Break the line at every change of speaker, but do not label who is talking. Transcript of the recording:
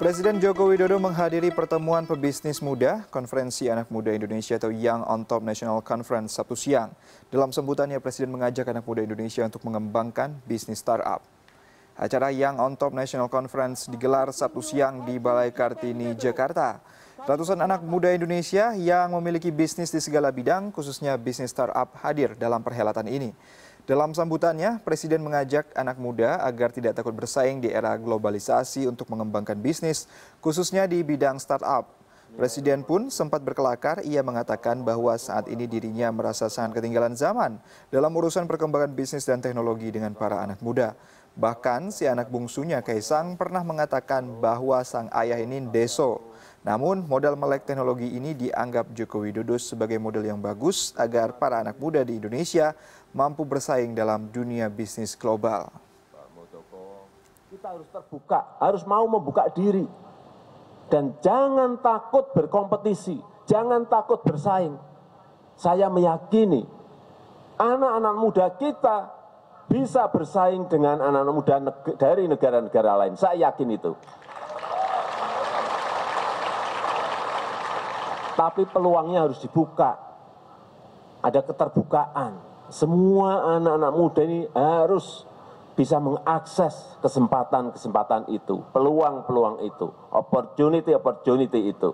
Presiden Joko Widodo menghadiri pertemuan pebisnis muda Konferensi Anak Muda Indonesia atau Young on Top National Conference Sabtu siang. Dalam sambutannya, Presiden mengajak anak muda Indonesia untuk mengembangkan bisnis startup. Acara Young on Top National Conference digelar Sabtu siang di Balai Kartini, Jakarta. Ratusan anak muda Indonesia yang memiliki bisnis di segala bidang, khususnya bisnis startup, hadir dalam perhelatan ini. Dalam sambutannya, Presiden mengajak anak muda agar tidak takut bersaing di era globalisasi untuk mengembangkan bisnis, khususnya di bidang startup. Presiden pun sempat berkelakar, ia mengatakan bahwa saat ini dirinya merasa sangat ketinggalan zaman dalam urusan perkembangan bisnis dan teknologi dengan para anak muda. Bahkan si anak bungsunya Kaisang pernah mengatakan bahwa sang ayah ini deso. Namun modal melek teknologi ini dianggap Joko Widodo sebagai model yang bagus agar para anak muda di Indonesia mampu bersaing dalam dunia bisnis global.
Kita harus terbuka, harus mau membuka diri. Dan jangan takut berkompetisi, jangan takut bersaing. Saya meyakini anak-anak muda kita bisa bersaing dengan anak-anak muda dari negara-negara lain. Saya yakin itu. Tapi peluangnya harus dibuka. Ada keterbukaan. Semua anak-anak muda ini harus bisa mengakses kesempatan-kesempatan itu, peluang-peluang itu, opportunity-opportunity itu.